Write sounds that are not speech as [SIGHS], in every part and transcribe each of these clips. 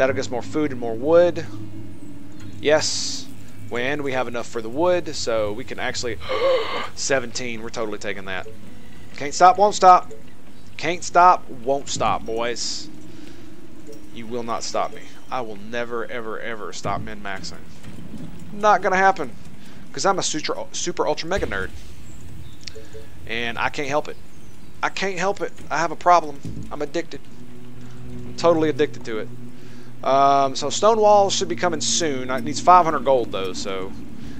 That'll get us more food and more wood. Yes. And we have enough for the wood, so we can actually... [GASPS] 17. We're totally taking that. Can't stop, won't stop. Can't stop, won't stop, boys. You will not stop me. I will never, ever, ever stop min-maxing. Not gonna happen. Because I'm a super, super ultra mega nerd. And I can't help it. I can't help it. I have a problem. I'm addicted. I'm totally addicted to it. Um, so stone walls should be coming soon. It needs 500 gold though, so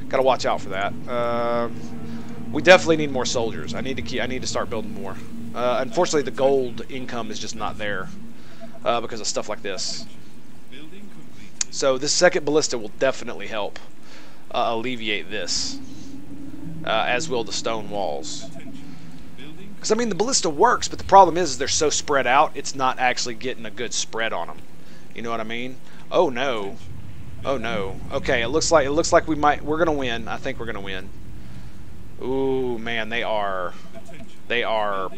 gotta watch out for that. Uh, we definitely need more soldiers. I need to keep. I need to start building more. Uh, unfortunately, the gold income is just not there uh, because of stuff like this. So this second ballista will definitely help uh, alleviate this, uh, as will the stone walls. Because I mean, the ballista works, but the problem is, is they're so spread out. It's not actually getting a good spread on them. You know what I mean? Oh no. Oh no. Okay, it looks like it looks like we might we're gonna win. I think we're gonna win. Ooh man, they are they are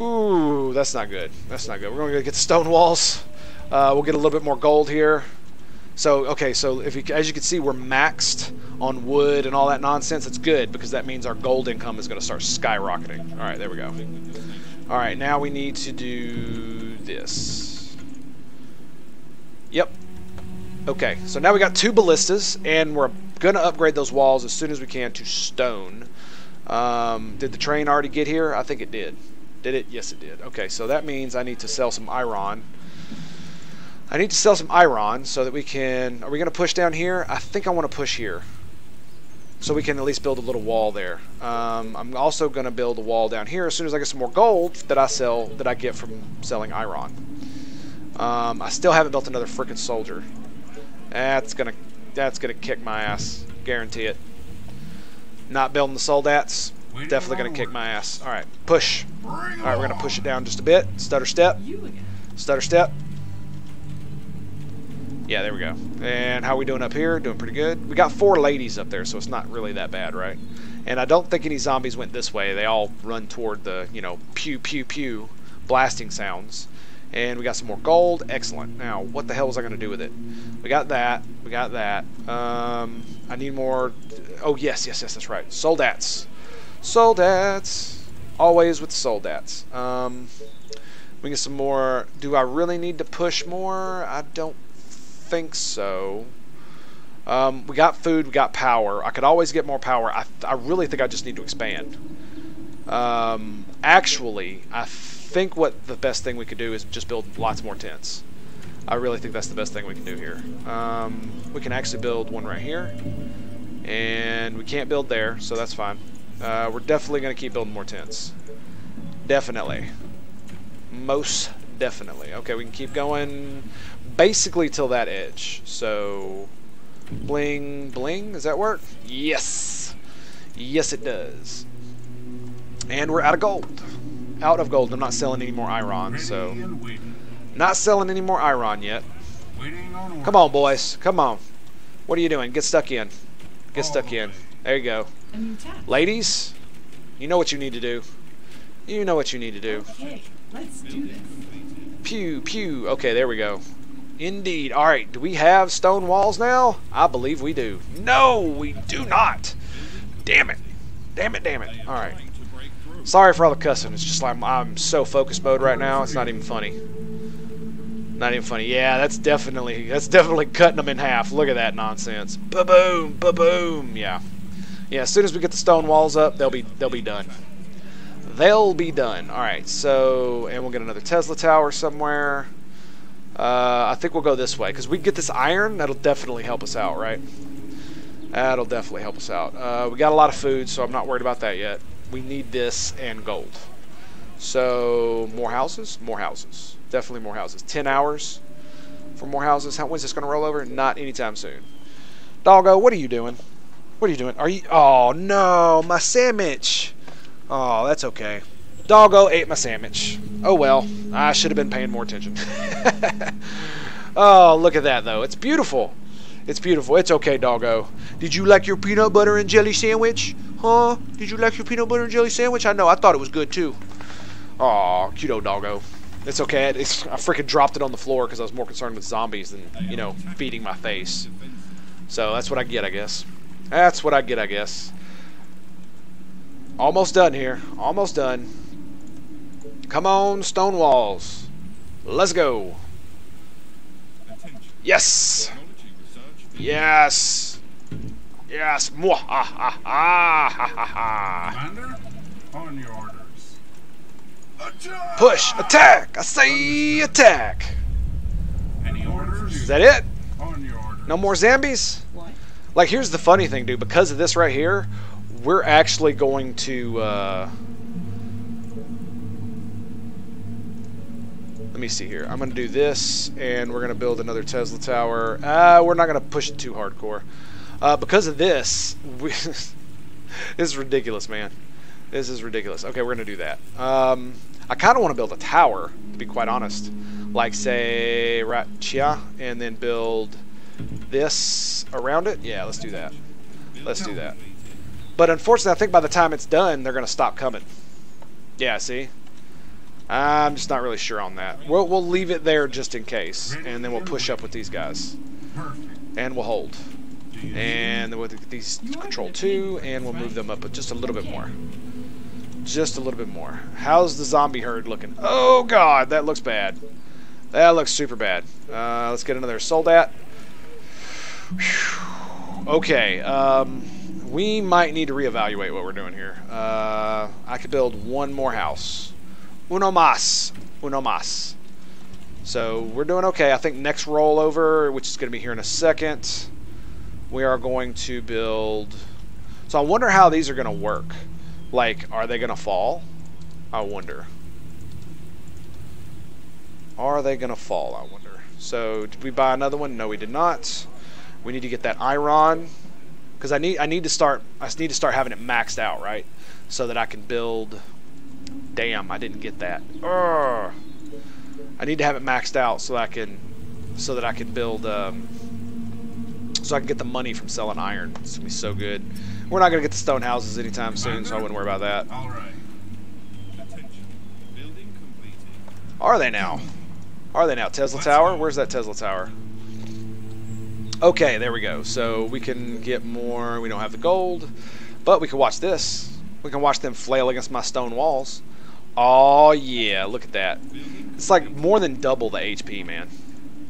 Ooh, that's not good. That's not good. We're gonna get stone walls. Uh, we'll get a little bit more gold here. So okay, so if you, as you can see, we're maxed on wood and all that nonsense. It's good because that means our gold income is going to start skyrocketing. All right, there we go. All right, now we need to do this. Yep. Okay, so now we got two ballistas, and we're going to upgrade those walls as soon as we can to stone. Um, did the train already get here? I think it did. Did it? Yes, it did. Okay, so that means I need to sell some iron. I need to sell some iron so that we can... Are we going to push down here? I think I want to push here. So we can at least build a little wall there. Um, I'm also going to build a wall down here as soon as I get some more gold that I sell, that I get from selling iron. Um, I still haven't built another freaking soldier. That's gonna that's gonna kick my ass. Guarantee it. Not building the soldats. Definitely gonna kick my ass. Alright, push. Alright, we're gonna push it down just a bit. Stutter step. Stutter step. Yeah, there we go. And how are we doing up here? Doing pretty good. We got four ladies up there, so it's not really that bad, right? And I don't think any zombies went this way. They all run toward the, you know, pew pew pew blasting sounds. And we got some more gold. Excellent. Now, what the hell was I going to do with it? We got that. We got that. Um, I need more... Oh, yes, yes, yes, that's right. Soldats. Soldats. Always with soldats. Um, we get some more... Do I really need to push more? I don't think so. Um, we got food, we got power. I could always get more power. I, I really think I just need to expand. Um, actually, I think what the best thing we could do is just build lots more tents. I really think that's the best thing we can do here. Um, we can actually build one right here. And we can't build there, so that's fine. Uh, we're definitely going to keep building more tents. Definitely. Most definitely. Okay, we can keep going basically till that edge. So, bling, bling, does that work? Yes! Yes, it does. And we're out of gold out of gold. I'm not selling any more iron, so... Not selling any more iron yet. Come on, boys. Come on. What are you doing? Get stuck in. Get stuck in. There you go. Ladies, you know what you need to do. You know what you need to do. Okay, let's do this. Pew, pew. Okay, there we go. Indeed. All right, do we have stone walls now? I believe we do. No, we do not. Damn it. Damn it, damn it. All right. Sorry for all the cussing. It's just like I'm so focused mode right now. It's not even funny. Not even funny. Yeah, that's definitely that's definitely cutting them in half. Look at that nonsense. Ba boom, ba boom. Yeah, yeah. As soon as we get the stone walls up, they'll be they'll be done. They'll be done. All right. So and we'll get another Tesla tower somewhere. Uh, I think we'll go this way because we get this iron. That'll definitely help us out, right? That'll definitely help us out. Uh, we got a lot of food, so I'm not worried about that yet we need this and gold. So more houses, more houses, definitely more houses. Ten hours for more houses. How when's this going to roll over? Not anytime soon. Doggo, what are you doing? What are you doing? Are you? Oh no, my sandwich. Oh, that's okay. Doggo ate my sandwich. Oh well, I should have been paying more attention. [LAUGHS] oh, look at that though. It's beautiful. It's beautiful. It's okay, doggo. Did you like your peanut butter and jelly sandwich? Huh? Did you like your peanut butter and jelly sandwich? I know. I thought it was good too. Aw, cute doggo. It's okay. It's, I freaking dropped it on the floor because I was more concerned with zombies than, you know, feeding my face. So that's what I get, I guess. That's what I get, I guess. Almost done here. Almost done. Come on, stone walls. Let's go. Yes. Yes. Yes. Mwah, ha, ha, ha, ha, ha, ha. Commander, on your orders. Attack! Push. Attack. I say attack. Any orders? Is that it? On your orders. No more zombies? What? Like, here's the funny thing, dude. Because of this right here, we're actually going to, uh... Let me see here. I'm going to do this, and we're going to build another Tesla tower. Uh, we're not going to push it too hardcore. Uh, because of this, we [LAUGHS] this is ridiculous, man. This is ridiculous. Okay, we're going to do that. Um, I kind of want to build a tower, to be quite honest. Like, say, right here, and then build this around it. Yeah, let's do that. Let's do that. But unfortunately, I think by the time it's done, they're going to stop coming. Yeah, see? I'm just not really sure on that. We'll, we'll leave it there just in case, and then we'll push up with these guys. And we'll hold. And then with these control 2, and we'll move them up just a little bit more. Just a little bit more. How's the zombie herd looking? Oh god, that looks bad. That looks super bad. Uh, let's get another soldat. Okay, um, we might need to reevaluate what we're doing here. Uh, I could build one more house. Uno más. Uno más. So we're doing okay. I think next rollover, which is going to be here in a second, we are going to build. So I wonder how these are going to work. Like, are they going to fall? I wonder. Are they going to fall? I wonder. So did we buy another one? No, we did not. We need to get that iron because I need I need to start I need to start having it maxed out right so that I can build. Damn, I didn't get that. Urgh. I need to have it maxed out so I can so that I can build um, so I can get the money from selling iron. It's gonna be so good. We're not gonna get the stone houses anytime soon, so I wouldn't worry about that. All right. Attention. Building completed. Are they now? Are they now? Tesla Tower? Where's that Tesla Tower? Okay, there we go. So we can get more. We don't have the gold, but we can watch this. We can watch them flail against my stone walls. Oh yeah, look at that. It's like more than double the HP, man.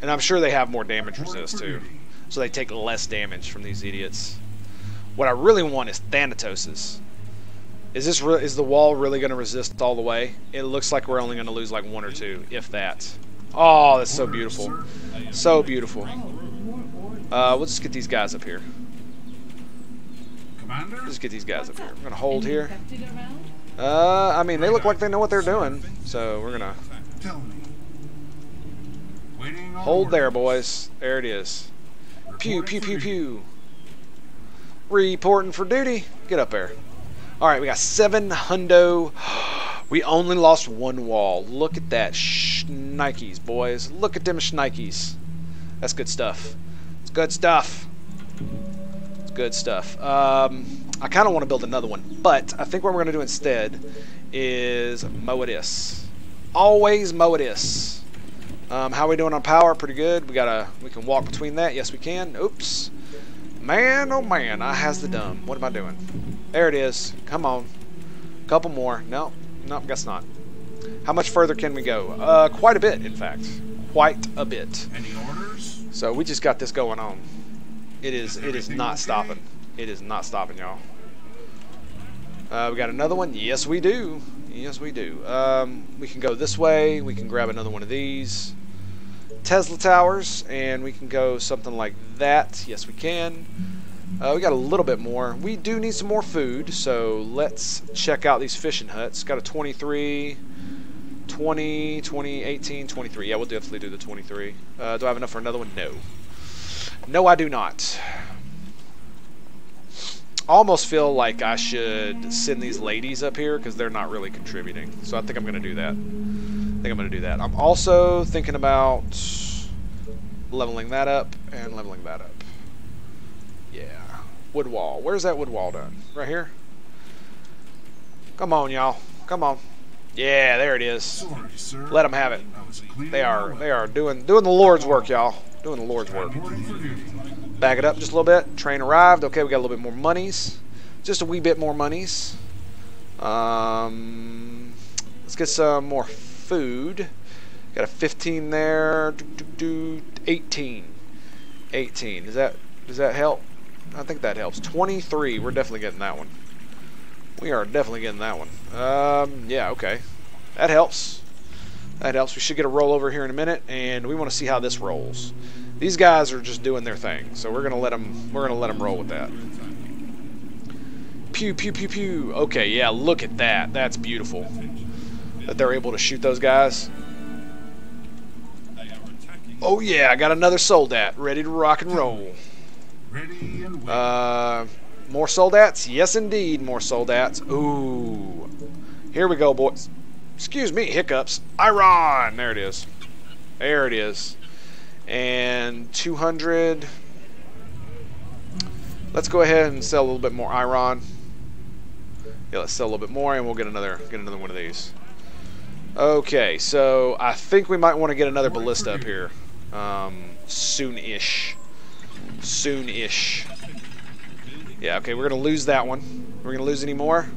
And I'm sure they have more damage resist too. So they take less damage from these idiots. What I really want is Thanatoses. Is this re is the wall really going to resist all the way? It looks like we're only going to lose like one or two, if that. Oh, that's so beautiful. So beautiful. Uh, we'll just get these guys up here. Commander? Just get these guys up here. We're gonna hold here. Uh, I mean, they look like they know what they're doing, so we're gonna Tell me. Waiting on hold there, boys. There it is. Pew, pew, pew, pew. Reporting for duty. Get up there. All right, we got seven hundo. [GASPS] We only lost one wall. Look at that shnikes, boys. Look at them shnikes. That's good stuff. It's good stuff. It's good stuff. Um, I kind of want to build another one, but I think what we're going to do instead is mow it is. Always mow this. Um, how are we doing on power? Pretty good. We got a. We can walk between that. Yes, we can. Oops. Man, oh man, I has the dumb. What am I doing? There it is. Come on. Couple more. No, no, guess not. How much further can we go? Uh, quite a bit, in fact. Quite a bit. Any orders? So we just got this going on. It is. It is not stopping. It is not stopping, y'all. Uh, we got another one. Yes, we do. Yes, we do. Um, we can go this way. We can grab another one of these Tesla towers, and we can go something like that. Yes, we can. Uh, we got a little bit more. We do need some more food, so let's check out these fishing huts. Got a 23, 20, 20, 18, 23. Yeah, we'll definitely do the 23. Uh, do I have enough for another one? No. No, I do not. Almost feel like I should send these ladies up here because they're not really contributing. So I think I'm going to do that. I think I'm going to do that. I'm also thinking about leveling that up and leveling that up. Yeah. Wood wall. Where's that wood wall done? Right here? Come on, y'all. Come on. Yeah, there it is. Sorry, sir. Let them have it. I was cleaning They are they are doing doing the Lord's work, y'all. Doing the Lord's work. Reporting for duty. Back it up just a little bit. Train arrived. Okay, we got a little bit more monies. Just a wee bit more monies. Um, let's get some more food. Got a 15 there. Do, do, do, 18. 18. Does that does that help? I think that helps. 23. We're definitely getting that one. We are definitely getting that one. Um, yeah, okay. That helps. That helps. We should get a roll over here in a minute, and we want to see how this rolls. These guys are just doing their thing, so we're gonna let them. We're gonna let them roll with that. Pew pew pew pew. Okay, yeah. Look at that. That's beautiful. That they're able to shoot those guys. Oh yeah, I got another soldat ready to rock and roll. Uh, more soldats? Yes, indeed, more soldats. Ooh, here we go, boys. Excuse me, hiccups. Iron. There it is. There it is. And 200. Let's go ahead and sell a little bit more iron. Yeah, let's sell a little bit more, and we'll get another get another one of these. Okay, so I think we might want to get another ballista up here, um, soon-ish. Soon-ish. Yeah, okay, we're gonna lose that one. We're gonna lose any more?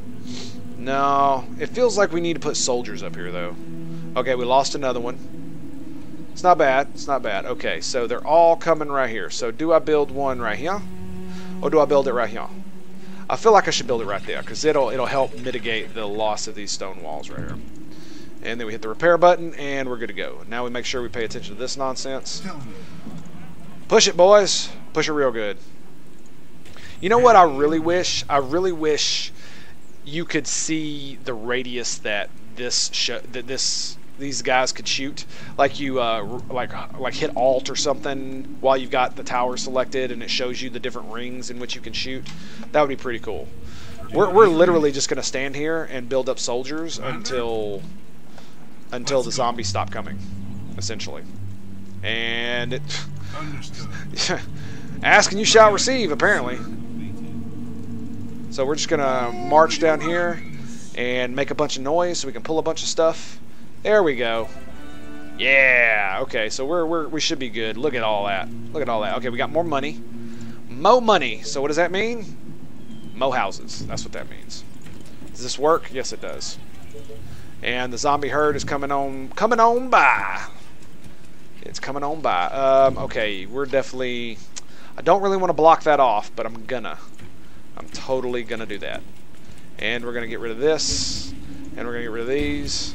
No, it feels like we need to put soldiers up here though. Okay, we lost another one. It's not bad. It's not bad. Okay, so they're all coming right here. So do I build one right here, or do I build it right here? I feel like I should build it right there because it'll it'll help mitigate the loss of these stone walls right here. And then we hit the repair button, and we're good to go. Now we make sure we pay attention to this nonsense. Push it, boys. Push it real good. You know what I really wish? I really wish you could see the radius that this that this these guys could shoot. Like you uh, like like hit Alt or something while you've got the tower selected, and it shows you the different rings in which you can shoot. That would be pretty cool. We're we're literally just gonna stand here and build up soldiers until until the zombies stop coming, essentially. And it. [LAUGHS] Ask and you shall receive, apparently. So we're just gonna march down here and make a bunch of noise so we can pull a bunch of stuff. There we go. Yeah. Okay. So we're we're we should be good. Look at all that. Look at all that. Okay, we got more money. Mo money. So what does that mean? Mo houses. That's what that means. Does this work? Yes, it does. And the zombie herd is coming on coming on by. It's coming on by. Um, okay, we're definitely. I don't really want to block that off, but I'm gonna. I'm totally gonna do that. And we're gonna get rid of this, and we're gonna get rid of these.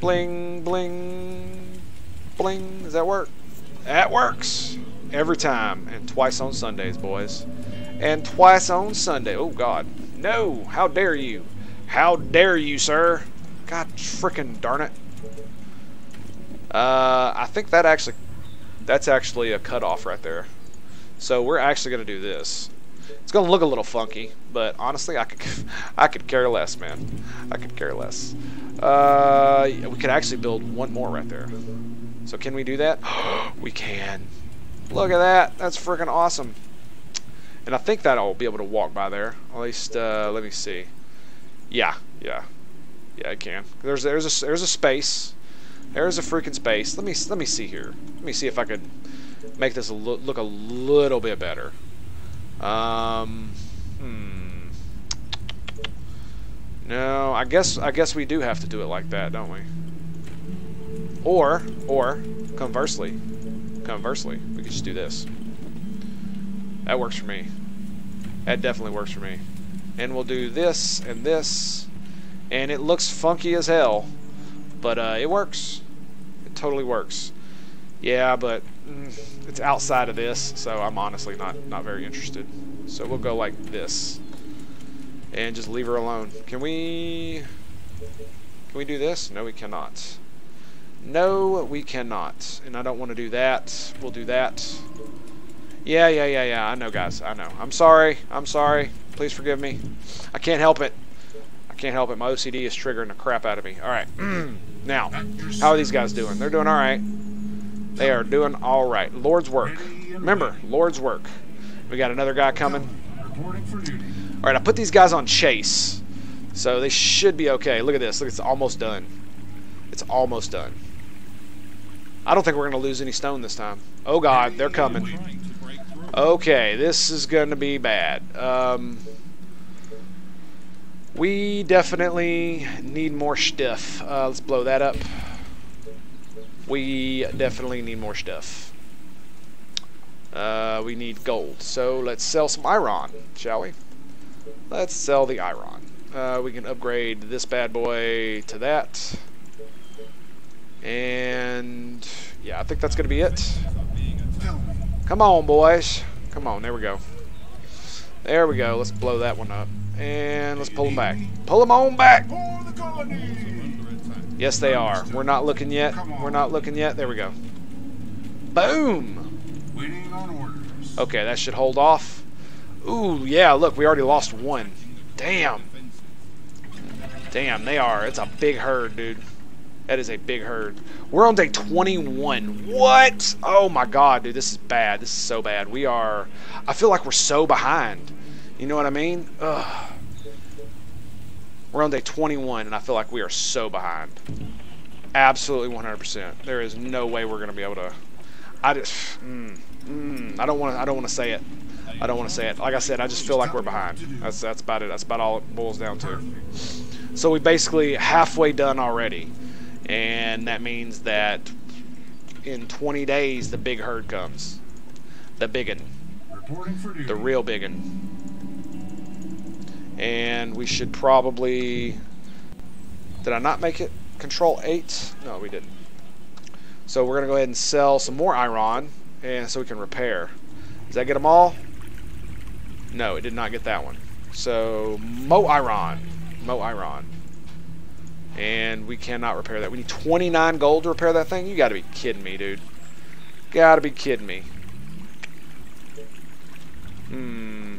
Bling, bling, bling. Does that work? That works every time, and twice on Sundays, boys. And twice on Sunday. Oh God, no! How dare you? How dare you, sir? God, frickin' darn it! Uh, I think that actually, that's actually a cutoff right there. So we're actually going to do this. It's going to look a little funky, but honestly, I could, [LAUGHS] I could care less, man. I could care less. Uh, we could actually build one more right there. So can we do that? [GASPS] we can. Look at that. That's freaking awesome. And I think that I'll be able to walk by there. At least, uh, let me see. Yeah, yeah, yeah. I can. There's there's a there's a space. There's a freaking space. Let me let me see here. Let me see if I could make this a lo look a little bit better. Um, hmm. No, I guess I guess we do have to do it like that, don't we? Or or conversely, conversely, we could just do this. That works for me. That definitely works for me. And we'll do this and this, and it looks funky as hell, but uh, it works. It totally works. Yeah, but mm, it's outside of this, so I'm honestly not not very interested. So we'll go like this, and just leave her alone. Can we? Can we do this? No, we cannot. No, we cannot. And I don't want to do that. We'll do that. Yeah, yeah, yeah, yeah. I know, guys. I know. I'm sorry. I'm sorry. Please forgive me. I can't help it. I can't help it. My OCD is triggering the crap out of me. All right. [CLEARS THROAT] now, how are these guys doing? They're doing all right. They are doing all right. Lord's work. Remember, Lord's work. We got another guy coming. All right, I put these guys on chase. So they should be okay. Look at this. Look, it's almost done. It's almost done. I don't think we're going to lose any stone this time. Oh, God. They're coming. Trying to break through. Okay, this is going to be bad. Um, we definitely need more stuff. Uh, let's blow that up. We definitely need more stuff. Uh, we need gold. So let's sell some iron, shall we? Let's sell the iron. Uh, we can upgrade this bad boy to that. And yeah, I think that's going to be it. Come on, boys. Come on, there we go. There we go. Let's blow that one up. And let's pull them back. Pull them on back. Yes, they are. We're not looking yet. We're not looking yet. There we go. Boom. Okay, that should hold off. Ooh, yeah, look, we already lost one. Damn. Damn, they are. It's a big herd, dude. That is a big herd. We're on day 21. What? Oh my god, dude, this is bad. This is so bad. We are. I feel like we're so behind. You know what I mean? Ugh. We're on day 21, and I feel like we are so behind. Absolutely 100%. There is no way we're going to be able to. I just. Mm, mm, I don't want to. I don't want to say it. I don't want to say it. Like I said, I just feel like we're behind. That's that's about it. That's about all it boils down to. So we basically halfway done already, and that means that in 20 days the big herd comes, the biggin, the real biggin, and we should probably. Did I not make it? Control eight? No, we didn't. So we're gonna go ahead and sell some more iron, and so we can repair. Does that get them all? No, it did not get that one. So Mo Iron, Mo Iron, and we cannot repair that. We need 29 gold to repair that thing. You got to be kidding me, dude. Got to be kidding me. Hmm.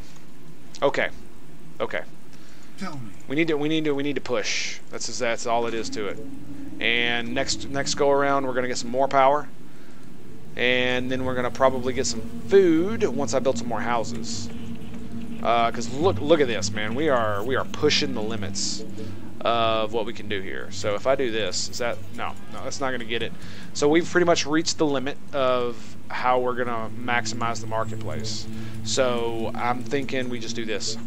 Okay. Okay. Tell me. We need to. We need to. We need to push. That's just, that's all it is to it. And next next go around, we're gonna get some more power, and then we're gonna probably get some food once I build some more houses. Uh, Because look look at this, man. We are we are pushing the limits of what we can do here. So if I do this, is that no no that's not gonna get it. So we've pretty much reached the limit of how we're gonna maximize the marketplace. So I'm thinking we just do this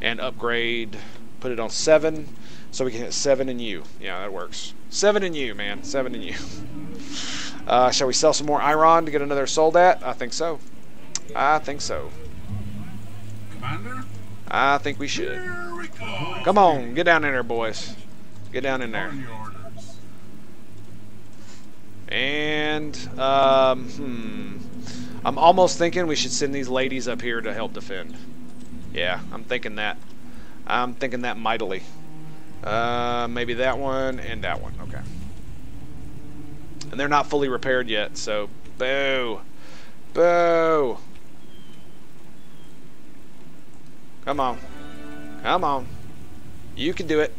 and upgrade, put it on 7, so we can hit 7 and U. Yeah, that works. 7 and U, man. 7 and U. [LAUGHS] Uh, shall we sell some more iron to get another soldat? I think so. I think so. Commander? I think we should. We. Come on, get down in there, boys. Get down in there. And, um, hmm. I'm almost thinking we should send these ladies up here to help defend. Yeah, I'm thinking that. I'm thinking that mightily. Uh, maybe that one and that one. Okay. And they're not fully repaired yet, so boo. Boo. Come on. Come on. You can do it.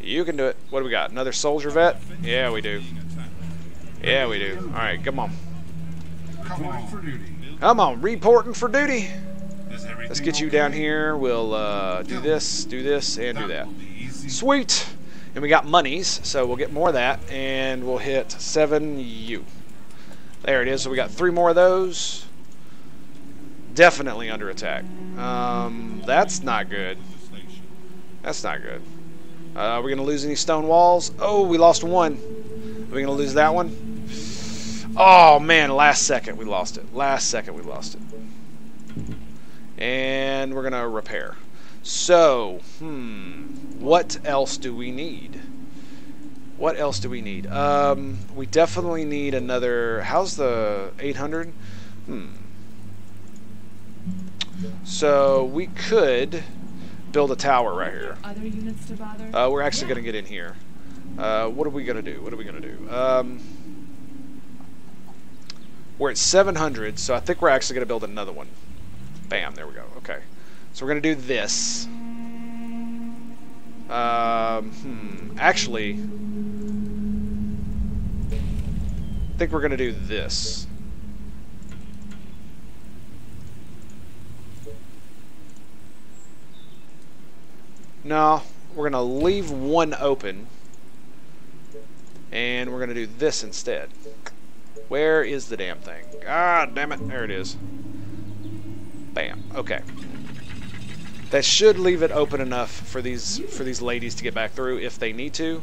You can do it. What do we got? Another soldier vet? Yeah, we do. Yeah, we do. All right, come on. Come on, reporting for duty. Let's get you down here. We'll uh, do this, do this, and do that. Sweet. And we got monies, so we'll get more of that, and we'll hit 7U. There it is. So we got three more of those. Definitely under attack. Um, that's not good. That's not good. Uh, are we going to lose any stone walls? Oh, we lost one. Are we going to lose that one? Oh, man, last second we lost it. Last second we lost it. And we're going to repair. So, hmm, what else do we need? What else do we need? Um, we definitely need another. How's the 800? Hmm. So we could build a tower right here. Other units to bother? Uh, we're actually Yeah. going to get in here. Uh, what are we going to do? What are we going to do? Um, we're at 700, so I think we're actually going to build another one. Bam, there we go. Okay. So we're going to do this. Um, hmm, actually, I think we're going to do this. No, we're going to leave one open. And we're going to do this instead. Where is the damn thing? Ah, damn it. There it is. Bam. Okay. That should leave it open enough for these for these ladies to get back through if they need to.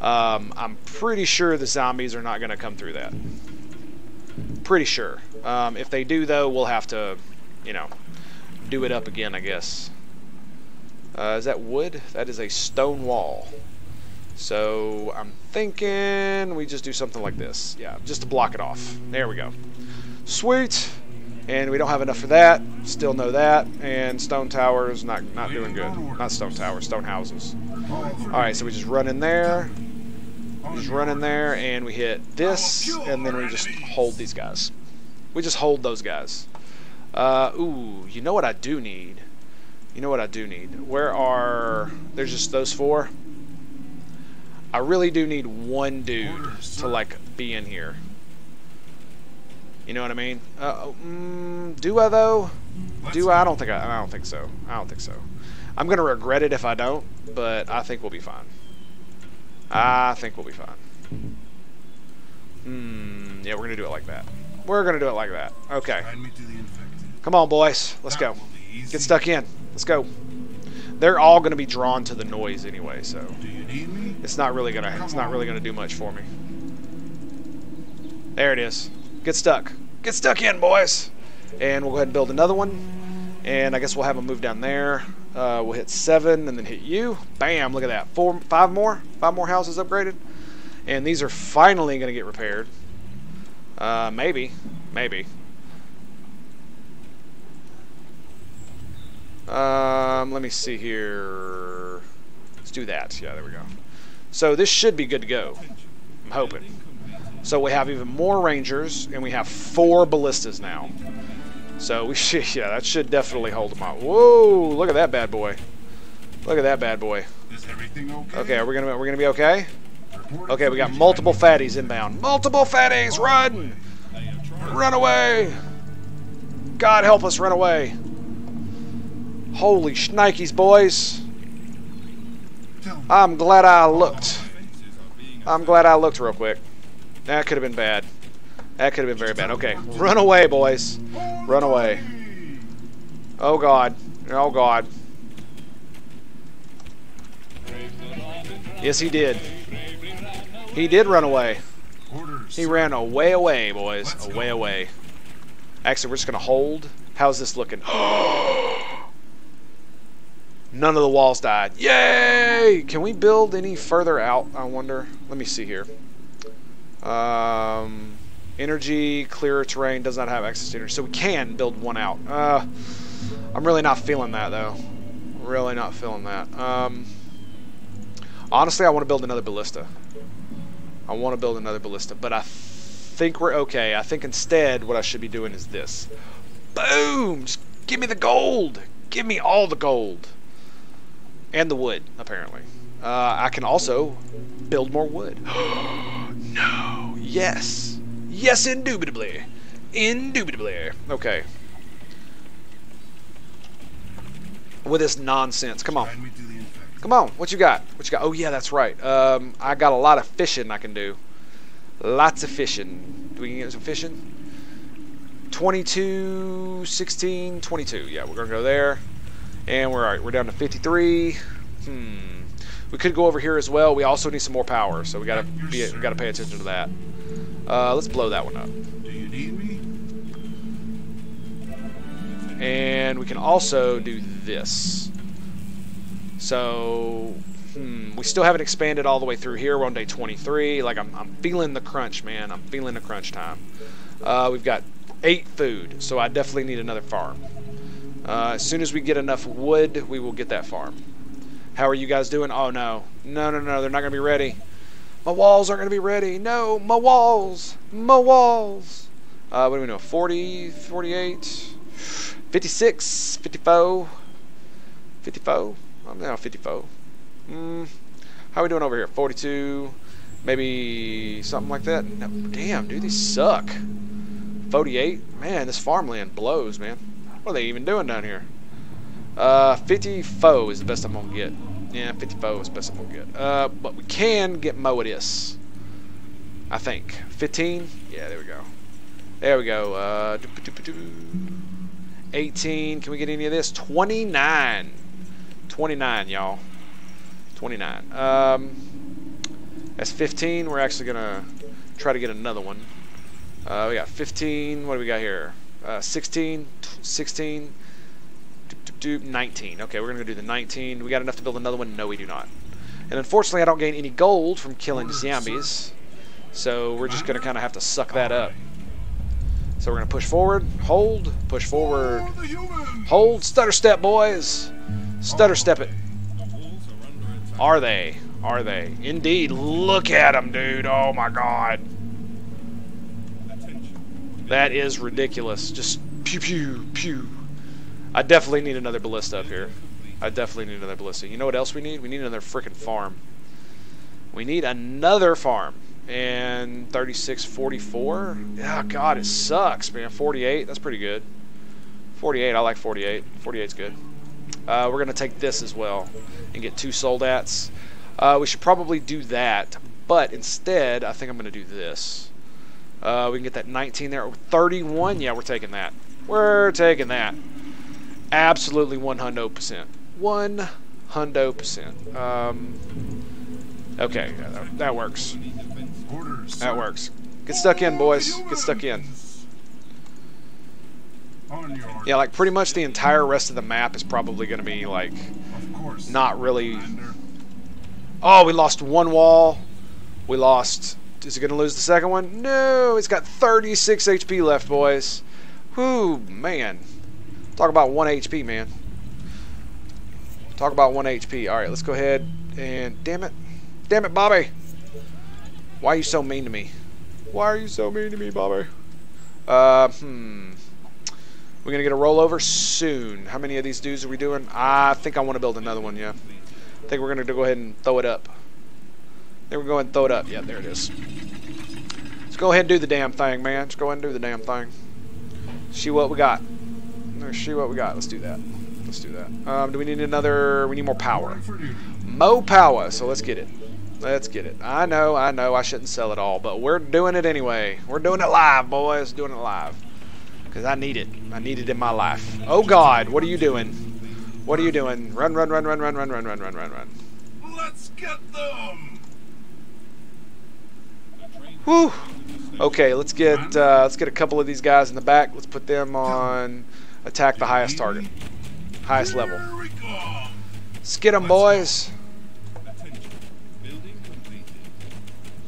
Um, I'm pretty sure the zombies are not going to come through that. Pretty sure. Um, if they do, though, we'll have to, you know, do it up again, I guess. Uh, is that wood? That is a stone wall. So I'm thinking we just do something like this. Yeah, just to block it off. There we go. Sweet. And we don't have enough for that. Still know that. And stone towers, not not doing good. Not stone towers, stone houses. Alright, so we just run in there. We just run in there and we hit this, and then we just hold these guys. We just hold those guys. Uh, ooh, you know what I do need? You know what I do need? Where are... There's just those four. I really do need one dude to, like, be in here. You know what I mean? Uh, mm, do I though? Do I? I don't think I. I don't think so. I don't think so. I'm gonna regret it if I don't, but I think we'll be fine. I think we'll be fine. Hmm. Yeah, we're gonna do it like that. We're gonna do it like that. Okay. Come on, boys. Let's go. Get stuck in. Let's go. They're all gonna be drawn to the noise anyway, so it's not really gonna. It's not really gonna do much for me. There it is. Get stuck. Get stuck in, boys. And we'll go ahead and build another one. And I guess we'll have them move down there. Uh, we'll hit seven and then hit you. Bam, look at that. Four, five more. Five more houses upgraded. And these are finally going to get repaired. Uh, maybe. Maybe. Um, let me see here. Let's do that. Yeah, there we go. So this should be good to go. I'm hoping. So we have even more rangers, and we have four ballistas now. So we [LAUGHS] should, yeah, that should definitely hold them up. Whoa, look at that bad boy. Look at that bad boy. Is everything okay? Okay, are we gonna we're gonna be okay? Okay, we got multiple fatties inbound. Multiple fatties, run! Run away! God help us, run away! Holy shnikes, boys! I'm glad I looked. I'm glad I looked real quick. That could have been bad. That could have been very bad. Okay, run away, boys. Run away. Oh, God. Oh, God. Yes, he did. He did run away. He ran away, away, boys. Away, away. Actually, we're just going to hold. How's this looking? [GASPS] [GASPS] None of the walls died. Yay! Can we build any further out, I wonder? Let me see here. Um, energy, clearer terrain, does not have access to energy. So we can build one out. Uh, I'm really not feeling that, though. Really not feeling that. Um, honestly, I want to build another ballista. I want to build another ballista, but I think we're okay. I think instead what I should be doing is this. Boom! Just give me the gold! Give me all the gold! And the wood, apparently. Uh, I can also build more wood. Oh [GASPS] no. Yes. Yes, indubitably. Indubitably. Okay. With this nonsense. Come on. Come on. What you got? What you got? Oh, yeah, that's right. Um, I got a lot of fishing I can do. Lots of fishing. Do we can get some fishing? 22, 16, 22. Yeah, we're going to go there. And we're, all right, we're down to 53. Hmm. We could go over here as well. We also need some more power, so we gotta be we gotta pay attention to that. Uh, let's blow that one up. Do you need me? And we can also do this. So, hmm, we still haven't expanded all the way through here. We're on day 23. Like, I'm, I'm feeling the crunch, man. I'm feeling the crunch time. Uh, we've got eight food, so I definitely need another farm. Uh, as soon as we get enough wood, we will get that farm. How are you guys doing? Oh, no. No, no, no. They're not going to be ready. My walls aren't going to be ready. No, my walls. My walls. Uh, what do we know? 40, 48, 56, 54, 54. I'm now 54. Mm, how are we doing over here? 42, maybe something like that. No, damn, dude, these suck. 48. Man, this farmland blows, man. What are they even doing down here? Uh, 50 foe is the best I'm gonna get. Yeah, 54 is the best we'll get. Uh, but we can get Moedus. I think. 15? Yeah, there we go. There we go. Uh, doo -doo -doo -doo. 18. Can we get any of this? 29. 29, y'all. 29. Um, that's 15. We're actually going to try to get another one. Uh, we got 15. What do we got here? Uh, 16, 16, 19. Okay, we're going to do the 19. We got enough to build another one? No, we do not. And unfortunately, I don't gain any gold from killing zombies. So we're just going to kind of have to suck that up. So we're going to push forward, hold, push forward, For the humans! hold, stutter step, boys. Stutter step it. The walls are under attack. Are they? Are they? Indeed. Look at them, dude. Oh my god. That is ridiculous. Just pew pew pew. I definitely need another ballista up here. I definitely need another ballista. You know what else we need? We need another freaking farm. We need another farm. And 36, 44. Oh god, it sucks, man. 48. That's pretty good. 48. I like 48. 48's good. Uh, we're gonna take this as well and get two soldats. Uh, we should probably do that, but instead, I think I'm gonna do this. Uh, we can get that 19 there. 31. Yeah, we're taking that. We're taking that. Absolutely 100 percent. 100 percent. Um. Okay, that works. That works. Get stuck in, boys. Get stuck in. Yeah, like pretty much the entire rest of the map is probably going to be like not really. Oh, we lost one wall. We lost. Is it going to lose the second one? No, it's got 36 HP left, boys. Whoo, man. Talk about 1 HP, man. Talk about 1 HP. All right, let's go ahead and. Damn it. Damn it, Bobby. Why are you so mean to me? Why are you so mean to me, Bobby? Uh, hmm. We're going to get a rollover soon. How many of these dudes are we doing? I think I want to build another one, yeah. I think we're going to go ahead and throw it up. Then we're going to throw it up. Yeah, there it is. Let's go ahead and do the damn thing, man. Let's go ahead and do the damn thing. See what we got. Let's see what we got. Let's do that. Let's do that. Um, do we need another... We need more power. Mo power, so let's get it. Let's get it. I know, I know, I shouldn't sell it all, but we're doing it anyway. We're doing it live, boys. Doing it live. Because I need it. I need it in my life. Oh, God, what are you doing? What are you doing? Run, run, run, run, run, run, run, run, run, run, run. Let's get them. Whew. Okay, let's get uh, let's get a couple of these guys in the back. Let's put them on attack the highest target, highest level. Let's get them, boys.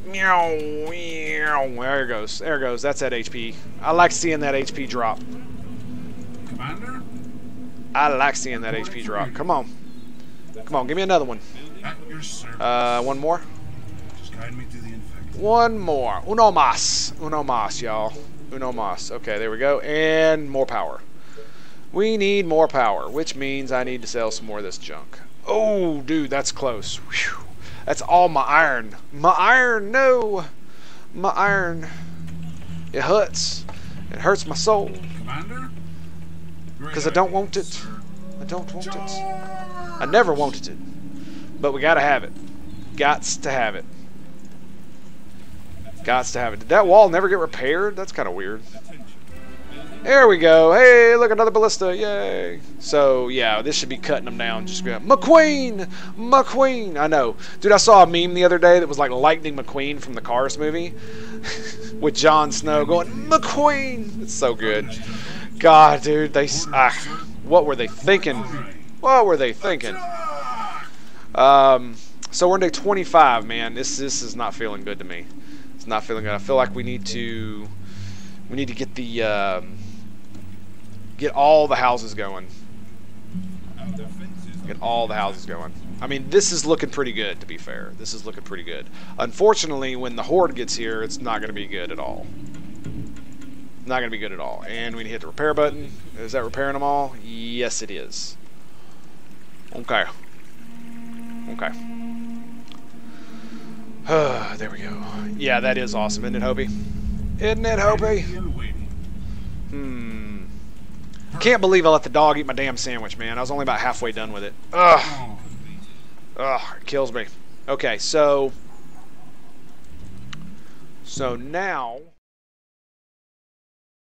Meow, meow. There goes. There goes. That's that HP. I like seeing that HP drop. Commander. I like seeing that HP drop. Come on. Come on, give me another one. Uh, one more. Just guide me to the infected. One more. Uno mas. Uno mas, y'all. Uno mas. Okay, there we go. And more power. We need more power, which means I need to sell some more of this junk. Oh, dude, that's close. Whew. That's all my iron. My iron, no. My iron. It hurts. It hurts my soul. Commander. Because I don't want it. I don't want it. I never wanted it. But we gotta have it. Gots to have it. Gots to have it. Did that wall never get repaired? That's kind of weird. There we go. Hey, look, another ballista. Yay. So, yeah, this should be cutting them down. Just go, McQueen! McQueen! I know. Dude, I saw a meme the other day that was like Lightning McQueen from the Cars movie [LAUGHS] with Jon Snow going, McQueen! It's so good. God, dude, they. Ah, what were they thinking? What were they thinking? Um, so we're on day 25, man. This this is not feeling good to me. It's not feeling good. I feel like we need to we need to get the um, get all the houses going. Get all the houses going. I mean, this is looking pretty good. To be fair, this is looking pretty good. Unfortunately, when the horde gets here, it's not going to be good at all. Not going to be good at all. And we need to hit the repair button. Is that repairing them all? Yes, it is. Okay. Okay. [SIGHS] there we go. Yeah, that is awesome, isn't it, Hobie? Isn't it, Hobie? Hmm. Can't believe I let the dog eat my damn sandwich, man. I was only about halfway done with it. Ugh. Ugh, it kills me. Okay, so... So now...